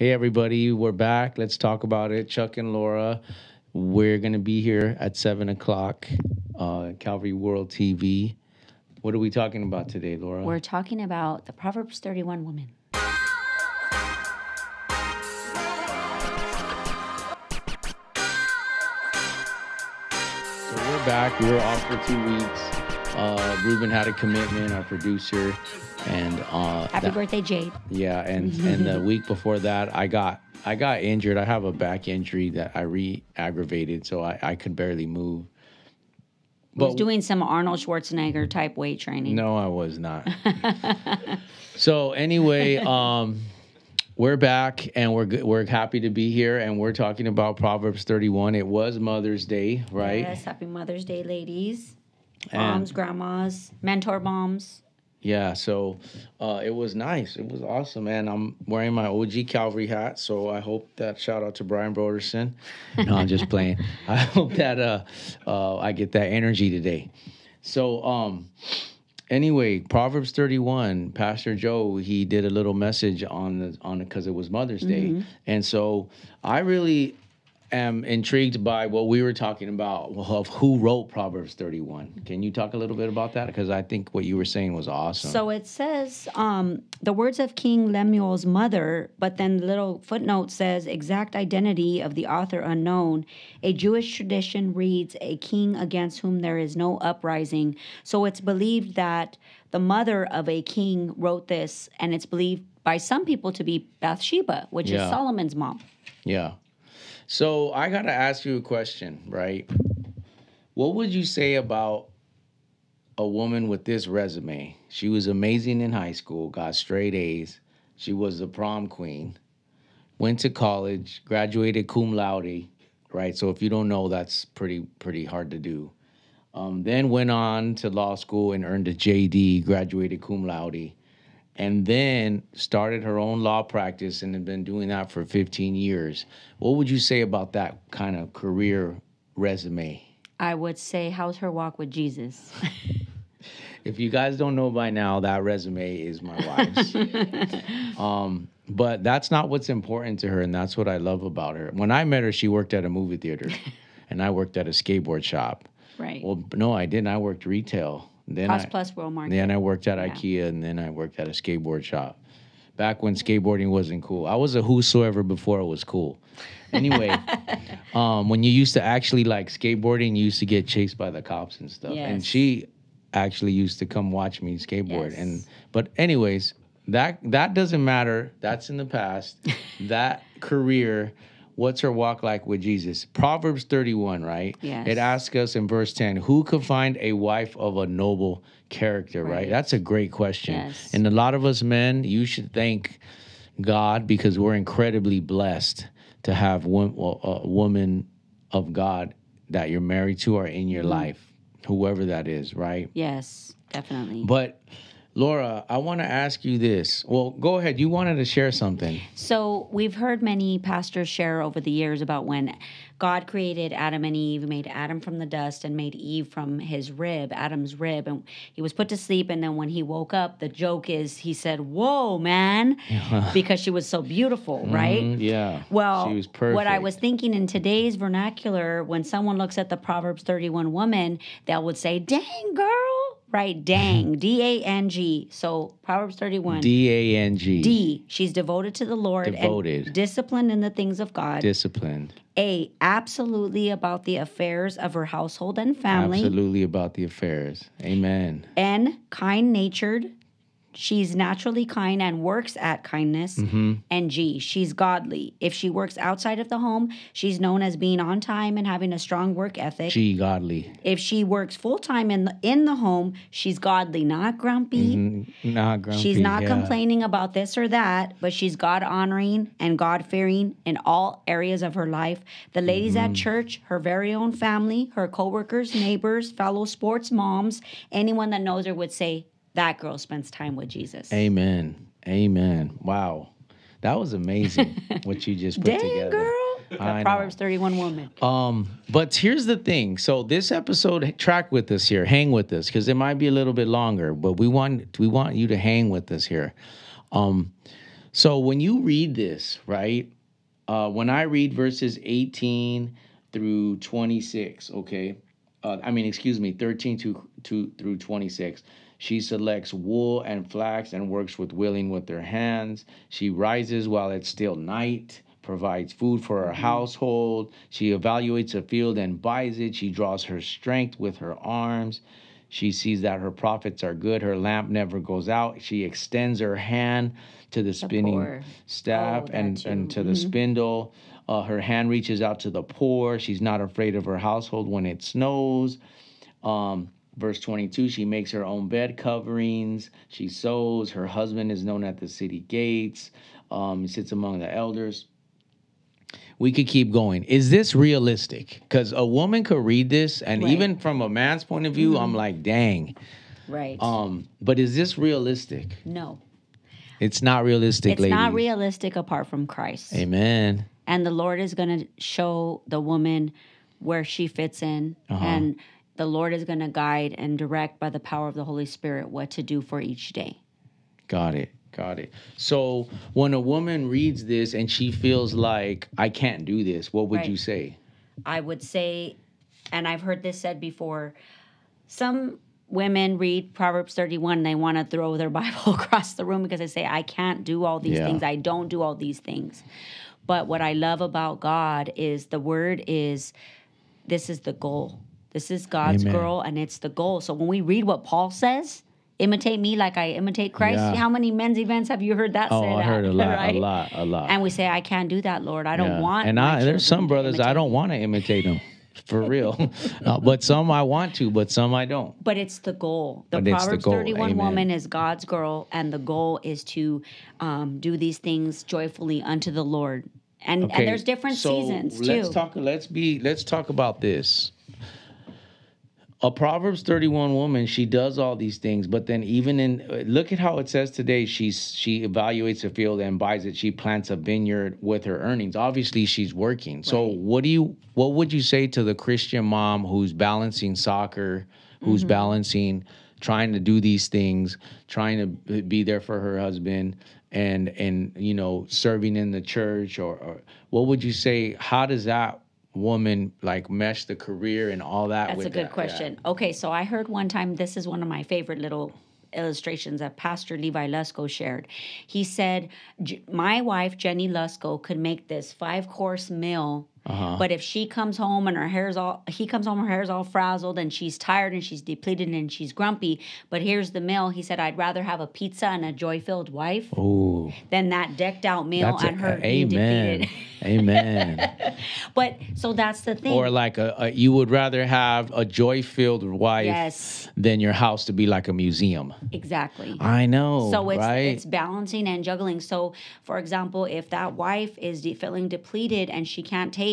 Hey, everybody, we're back. Let's talk about it. Chuck and Laura, we're going to be here at 7 o'clock, uh, Calvary World TV. What are we talking about today, Laura? We're talking about the Proverbs 31 woman. So we're back. We were off for two weeks. Uh, Ruben had a commitment, our producer, and uh, Happy that- birthday, Jade. Yeah, and and the week before that, I got I got injured. I have a back injury that I re-aggravated, so I, I could barely move. But, was doing some Arnold Schwarzenegger type weight training. No, I was not. so anyway, um, we're back and we're good. We're happy to be here, and we're talking about Proverbs 31. It was Mother's Day, right? Yes, happy Mother's Day, ladies. And- Moms, grandmas, mentor moms. Yeah, so uh, it was nice. It was awesome, man. I'm wearing my OG Calvary hat, so I hope that shout out to Brian Brodersen. No, I'm just playing. I hope that uh, uh, I get that energy today. So, um, anyway, Proverbs 31, Pastor Joe, he did a little message on the on because it was Mother's Day, and so I really am intrigued by what we were talking about of who wrote Proverbs 31. Can you talk a little bit about that? Because I think what you were saying was awesome. So it says um, the words of King Lemuel's mother, but then the little footnote says exact identity of the author unknown. A Jewish tradition reads a king against whom there is no uprising. So it's believed that the mother of a king wrote this, and it's believed by some people to be Bathsheba, which Yeah. is Solomon's mom. Yeah. So I got to ask you a question, right? What would you say about a woman with this resume? She was amazing in high school, got straight A's. She was the prom queen, went to college, graduated cum laude, right? So if you don't know, that's pretty pretty hard to do. Um, then went on to law school and earned a JD, graduated cum laude, and then started her own law practice and had been doing that for 15 years. What would you say about that kind of career resume? I would say, how's her walk with Jesus? If you guys don't know by now, that resume is my wife's. um, but that's not what's important to her, and that's what I love about her. When I met her, she worked at a movie theater, and I worked at a skateboard shop. right. Well, no, I didn't. I worked retail. Then Cost I, Plus World Market. Then I worked at Yeah. IKEA, and then I worked at a skateboard shop. Back when skateboarding wasn't cool, I was a whosoever before it was cool. Anyway, um, when you used to actually like skateboarding, you used to get chased by the cops and stuff. And she actually used to come watch me skateboard. And but anyways, that that doesn't matter. That's in the past. that career. What's her walk like with Jesus? Proverbs 31, right? Yes. It asks us in verse 10 who could find a wife of a noble character, right? Right. That's a great question. Yes. And a lot of us men, you should thank God because we're incredibly blessed to have one, a woman of God that you're married to or in Mm-hmm. your life, whoever that is, right? Yes, definitely. But Laura, I want to ask you this. Well, go ahead. You wanted to share something. So we've heard many pastors share over the years about when God created Adam and Eve, made Adam from the dust and made Eve from his rib, Adam's rib, and he was put to sleep. And then when he woke up, the joke is he said, "Whoa, man," because she was so beautiful, right? Mm, yeah. Well, she was perfect. what I was thinking in today's vernacular, when someone looks at the Proverbs 31 woman, they would say, dang, girl. Right, dang, D A N G. So Proverbs 31. D A N G. D, she's devoted to the Lord Devoted. and disciplined in the things of God. Disciplined. A, absolutely about the affairs of her household and family. Absolutely about the affairs. Amen. N, kind natured. She's naturally kind and works at kindness. Mm-hmm. And G, she's godly. If she works outside of the home, she's known as being on time and having a strong work ethic. G godly. if she works full time in the, in the home, she's godly, not grumpy. Mm, Not grumpy. She's not yeah. complaining about this or that, but she's God honoring and God fearing in all areas of her life. The ladies Mm-hmm. at church, her very own family, her coworkers, neighbors, fellow sports moms, anyone that knows her would say, that girl spends time with Jesus. Amen. Amen. Wow. That was amazing what you just put Dang, together. girl. I know. Proverbs 31 woman. Um, but here's the thing. So this episode, track with us here, hang with us, because it might be a little bit longer, but we want we want you to hang with us here. Um, So when you read this, right? Uh, when I read verses 18 through 26, okay? Uh, I mean, excuse me, 13 to, to through 26. She selects wool and flax and works with willing with her hands. She rises while it's still night, provides food for her household. She evaluates a field and buys it. She draws her strength with her arms. She sees that her profits are good. Her lamp never goes out. She extends her hand to the spinning poor. staff Oh, and, and to the spindle. Uh, her hand reaches out to the poor. She's not afraid of her household when it snows. Um, verse 22 she makes her own bed coverings. She sews. Her husband is known at the city gates. Um, he sits among the elders. We could keep going. Is this realistic? Because a woman could read this, and Right. even from a man's point of view, I'm like, dang. Right. Um, but is this realistic? no. It's not realistic, It's ladies. not realistic apart from Christ. Amen. and the Lord is going to show the woman where she fits in Uh-huh. and the Lord is going to guide and direct by the power of the Holy Spirit what to do for each day. Got it. Got it. So when a woman reads this and she feels like I can't do this, what would Right. you say? I would say and I've heard this said before some women read Proverbs 31 and they want to throw their Bible across the room because they say I can't do all these Yeah. things. I don't do all these things. But what I love about God is the word is this is the goal. This is God's Amen. girl and it's the goal. So when we read what Paul says, imitate me like I imitate Christ. Yeah. How many men's events have you heard that Oh, said I heard a lot, right? a lot, a lot. And we say, I can't do that, Lord. I don't Yeah. want. And I there's some brothers I don't want to imitate them. For real. Uh, but some I want to, but some I don't. But it's the goal. The But it's the Proverbs goal. 31 Amen. woman is God's girl, and the goal is to um, do these things joyfully unto the Lord. And, and there's different so seasons too. Let's talk. Let's be. Let's talk about this. A Proverbs 31 woman, she does all these things, but then even in look at how it says today, she's she evaluates a field and buys it. She plants a vineyard with her earnings. Obviously, she's working. So, what do you what would you say to the Christian mom who's balancing soccer, who's Mm-hmm. balancing trying to do these things, trying to be there for her husband and and you know, serving in the church or, or what would you say how does that woman like mesh the career and all that That's a good that? Yeah. question. Okay, so I heard one time, this is one of my favorite little illustrations that Pastor Levi Lusko shared. He said, My wife, Jennie Lusko, could make this five course meal. Uh-huh. But if she comes home and her hair's all, he comes home, her hair's all frazzled and she's tired and she's depleted and she's grumpy. But here's the meal. He said, I'd rather have a pizza and a joy filled wife Ooh, than that decked out meal that's and a, her being amen. depleted. amen. But so that's the thing. Or like a, a you would rather have a joy-filled wife yes, than your house to be like a museum. exactly. I know. So it's right? it's balancing and juggling. So, for example, if that wife is de- feeling depleted and she can't take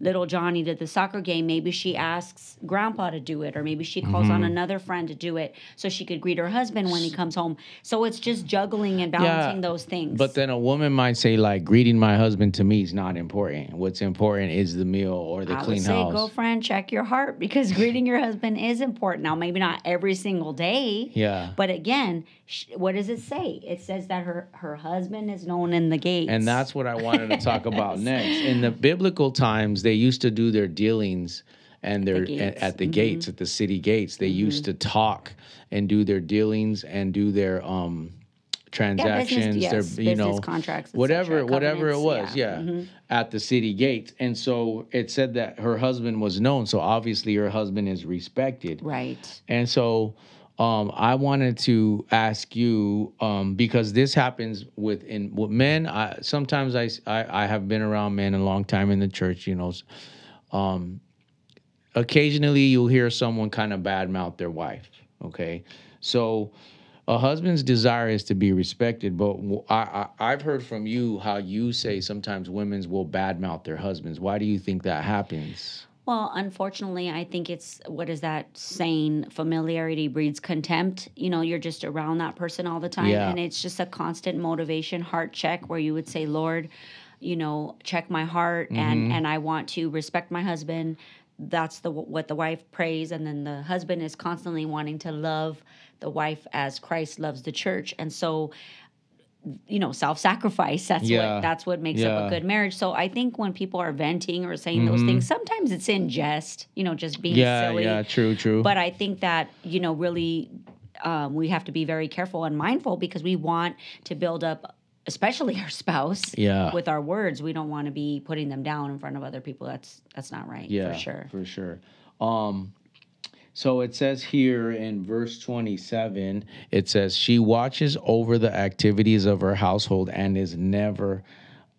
little Johnny to the soccer game, maybe she asks Grandpa to do it, or maybe she calls Mm-hmm. on another friend to do it, so she could greet her husband when he comes home. So it's just juggling and balancing those things. But then a woman might say, like, greeting my husband to me is not important. What's important is the meal or the I clean would say, house. girlfriend, check your heart because greeting your husband is important. Now, maybe not every single day. yeah. But again, sh- what does it say? It says that her her husband is known in the gates. And that's what I wanted to talk about next. In the biblical times, they used to do their dealings and their gates. at, at the gates, mm-hmm. at the city gates. They mm-hmm. used to talk and do their dealings and do their um transactions, yes, their you business know contracts, whatever cetera, whatever it was, yeah. yeah, mm-hmm. at the city gates. And so it said that her husband was known. So obviously her husband is respected. right. And so um, I wanted to ask you um, because this happens with in with men. I, sometimes I, I I have been around men a long time in the church. You know, um, occasionally you'll hear someone kind of badmouth their wife. Okay, so a husband's desire is to be respected, but I, I have heard from you how you say sometimes women's will badmouth their husbands. Why do you think that happens? Well, unfortunately, I think it's what is that saying? Familiarity breeds contempt. You know, you're just around that person all the time, Yeah. and it's just a constant motivation, heart check, where you would say, "Lord, you know, check my heart, Mm-hmm. and and I want to respect my husband." That's the what the wife prays, and then the husband is constantly wanting to love the wife as Christ loves the church, and so you know self-sacrifice that's Yeah. what that's what makes up a good marriage so i think when people are venting or saying those things sometimes it's in jest you know just being Mm-hmm. yeah, silly yeah, true, true. but i think that you know really um, we have to be very careful and mindful because we want to build up especially our spouse Yeah. with our words we don't want to be putting them down in front of other people that's that's not right yeah, for sure for sure. Um, so it says here in verse 27, it says, She watches over the activities of her household and is never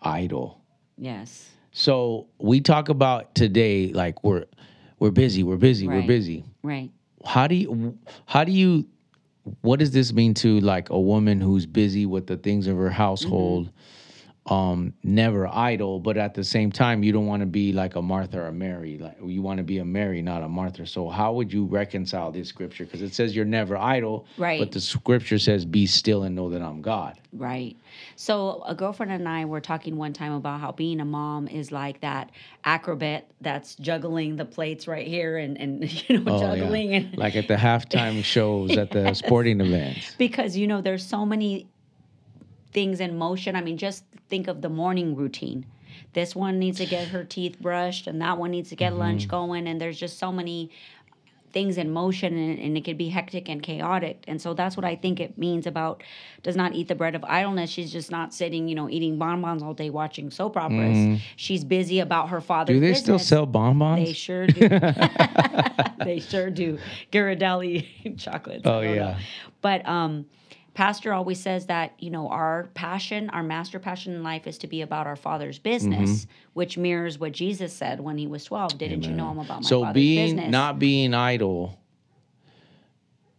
idle. yes So we talk about today, like we're we're busy, we're busy, we're busy. right How do you how do you what does this mean to like a woman who's busy with the things of her mm-hmm. household? Um, never idle, but at the same time, you don't want to be like a Martha or a Mary. Like you want to be a Mary, not a Martha. So how would you reconcile this scripture? Because it says you're never idle, Right. But the scripture says, "Be still and know that I'm God." Right. So a girlfriend and I were talking one time about how being a mom is like that acrobat that's juggling the plates right here and, and you know, Oh, yeah. juggling and like at the halftime shows at the sporting events. because you know there's so many things in motion. I mean, just think of the morning routine. This one needs to get her teeth brushed and that one needs to get Mm-hmm. lunch going and there's just so many things in motion and, and it could be hectic and chaotic. And so that's what I think it means about does not eat the bread of idleness. She's just not sitting, you know, eating bonbons all day watching soap operas. She's busy about her father's Mm-hmm. Do they still sell bonbons? They sure do. they sure do. Ghirardelli chocolates. Oh, don't know. yeah. But um, Pastor always says that you know our passion, our master passion in life is to be about our Father's business, Mm-hmm. which mirrors what Jesus said when he was twelve. Didn't you know I'm about my so Father's being business? not being idle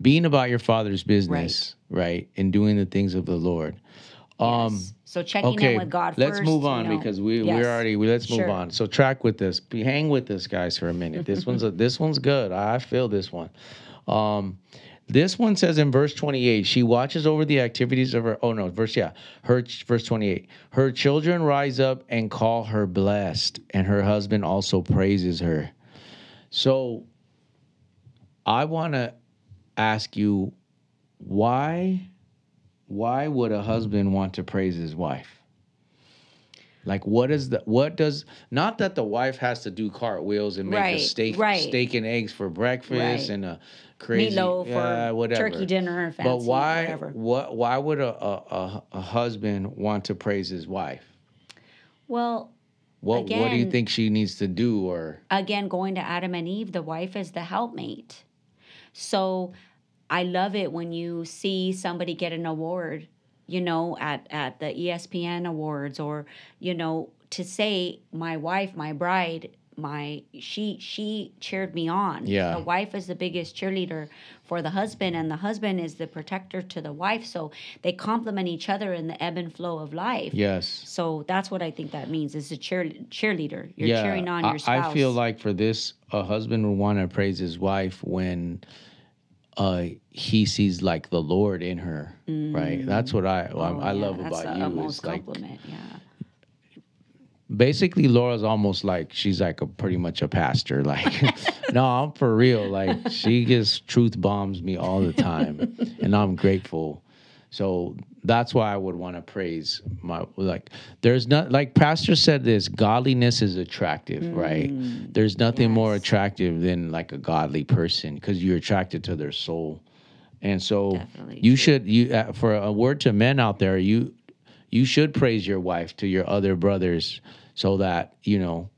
being about your father's business right, and doing the things of the lord um Yes. so checking okay in with God. let's first, move you on know. because we Yes. we're already we, let's move Sure. on so track with this Be, hang with this guys for a minute this one's a, this one's good i feel this one um this one says in verse 28 she watches over the activities of her oh no verse yeah her verse 28 her children rise up and call her blessed and her husband also praises her so I want to ask you why why would a husband want to praise his wife? Like what is the what does not that the wife has to do cartwheels and make a steak right. steak and eggs for breakfast Right. and a crazy Meatloaf yeah, or whatever. turkey dinner, fancy, but why whatever. what why would a, a a a husband want to praise his wife? Well, What what do you think she needs to do or again, going to Adam and Eve, the wife is the helpmate. So I love it when you see somebody get an award, you know, at, at the ESPN awards or, you know, to say my wife, my bride, my she she cheered me on. Yeah. The wife is the biggest cheerleader for the husband and the husband is the protector to the wife. So they complement each other in the ebb and flow of life. yes. So that's what I think that means is a cheer cheerleader. You're cheering on your spouse. I feel like for this, a husband would want to praise his wife when uh, he sees like the Lord in her, right? That's what I I, Oh, I yeah, love about the you. utmost Is like compliment. Yeah. basically Laura's almost like she's like a pretty much a pastor. Like, no, I'm for real. Like she just truth bombs me all the time, and I'm grateful. So that's why I would want to praise my like. There's not like Pastor said this. Godliness is attractive, right? There's nothing more attractive than like a godly person because you're attracted to their soul. And so Definitely you true. should you uh, for a word to men out there you you should praise your wife to your other brothers so that you know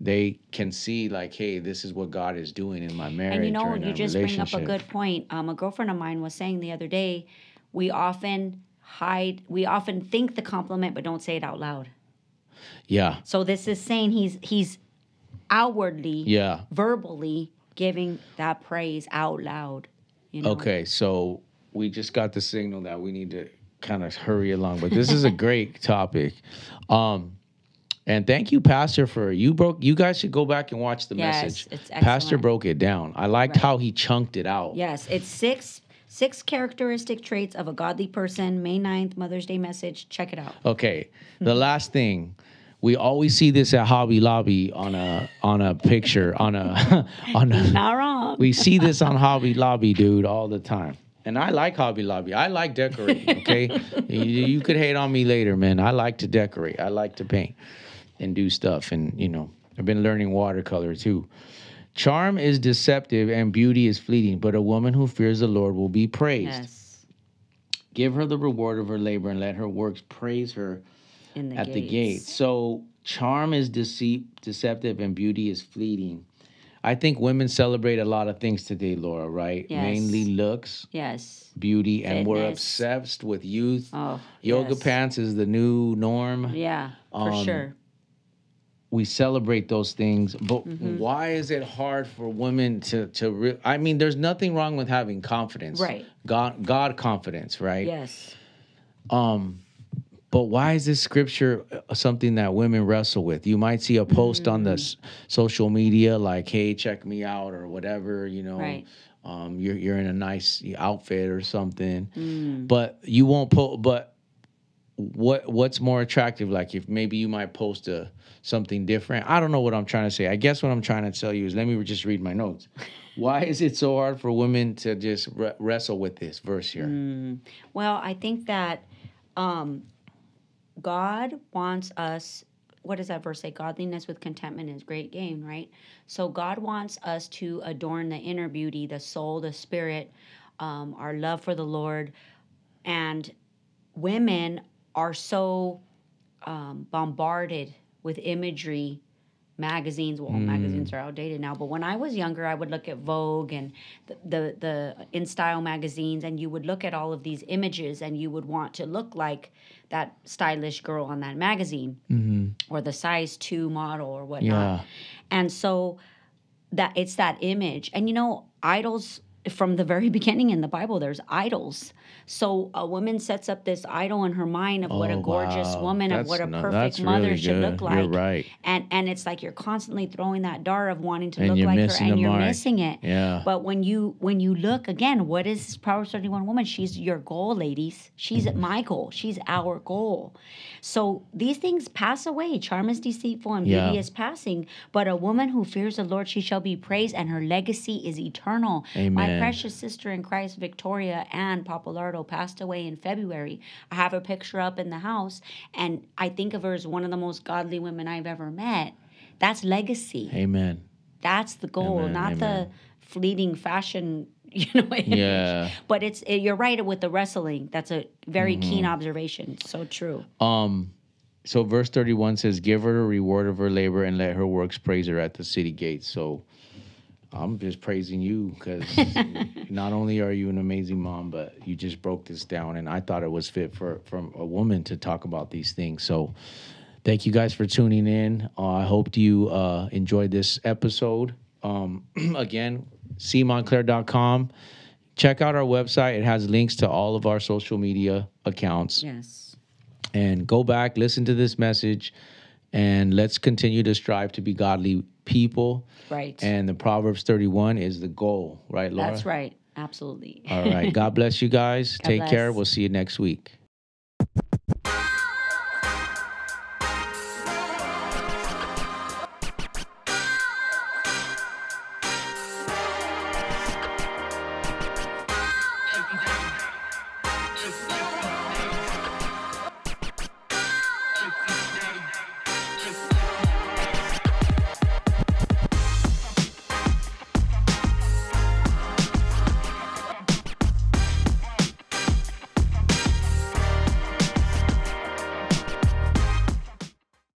they can see like hey this is what god is doing in my marriage And you know, you just bring up a good point. Um, a girlfriend of mine was saying the other day, we often hide, we often think the compliment, but don't say it out loud. yeah So this is saying he's he's outwardly, yeah verbally giving that praise out loud. You know? okay so we just got the signal that we need to kind of hurry along but this is a great topic um and thank you pastor for you broke you guys should go back and watch the Yes, message it's pastor broke it down i liked Right. how he chunked it out Yes, it's six six characteristic traits of a godly person. May 9th, Mother's Day message. Check it out. Okay. The last thing, we always see this at Hobby Lobby on a on a picture on a on a. Not wrong. We see this on Hobby Lobby, dude, all the time. And I like Hobby Lobby. I like decorating. Okay, you, you could hate on me later, man. I like to decorate. I like to paint and do stuff. And you know, I've been learning watercolor too. Charm is deceptive and beauty is fleeting, but a woman who fears the Lord will be praised. Yes. Give her the reward of her labor and let her works praise her In the at gates. the gate. So charm is deceit, deceptive, and beauty is fleeting. I think women celebrate a lot of things today, Laura, right? Yes. Mainly looks, Yes. beauty, and we're obsessed with youth. Oh. Yoga yes. pants is the new norm. Yeah, for Um, sure. We celebrate those things, but Mm-hmm. why is it hard for women to to? Re- I mean, there's nothing wrong with having confidence, Right. God, God confidence, right? Yes. Um, but why is this scripture something that women wrestle with? You might see a post on the s- social media like, "Hey, check me out" or whatever. You know, Right. um, you're you're in a nice outfit or something, Mm. but you won't post. But what what's more attractive? Like if maybe you might post a something different. I don't know what I'm trying to say. I guess what I'm trying to tell you is let me just read my notes. Why is it so hard for women to just re- wrestle with this verse here? Mm. Well, I think that um, God wants us. What does that verse say? Godliness with contentment is great gain, right? So God wants us to adorn the inner beauty, the soul, the spirit, um, our love for the Lord, and women are so um, bombarded with imagery magazines well magazines are outdated now but when i was younger i would look at vogue and the, the the in style magazines and you would look at all of these images and you would want to look like that stylish girl on that magazine Mm-hmm. or the size 2 model or whatnot Yeah. and so that it's that image and you know idols from the very beginning in the bible there's idols. So a woman sets up this idol in her mind of what a Oh, gorgeous wow. woman of what a perfect mother really should look like You're right. and and it's like you're constantly throwing that dart of wanting to And look like her and you're mark. missing it. Yeah. but when you when you look again what is proverbs 31 woman? She's your goal ladies. She's my goal. She's our goal. So these things pass away. Charm is deceitful and beauty Yeah. is passing. But a woman who fears the lord she shall be praised and her legacy is eternal. My Precious sister in christ victoria ann papalardo passed away in february i have her picture up in the house and i think of her as one of the most godly women i've ever met that's legacy Amen. that's the goal, Amen, not amen. the fleeting fashion, you know. Yeah. But it's it, you're right with the wrestling. That's a very Mm-hmm. keen observation. So true. Um, so verse 31 says, Give her the reward of her labor and let her works praise her at the city gates. So I'm just praising you because not only are you an amazing mom, but you just broke this down and I thought it was fit for from a woman to talk about these things. So thank you guys for tuning in. Uh, I hope you uh, enjoyed this episode. Um, again, cmontclair.com. Check out our website. It has links to all of our social media accounts Yes. and go back, listen to this message, and let's continue to strive to be godly people. Right. And the Proverbs 31 is the goal, right, Laura? That's right. Absolutely. All right. God bless you guys. Take care. We'll see you next week.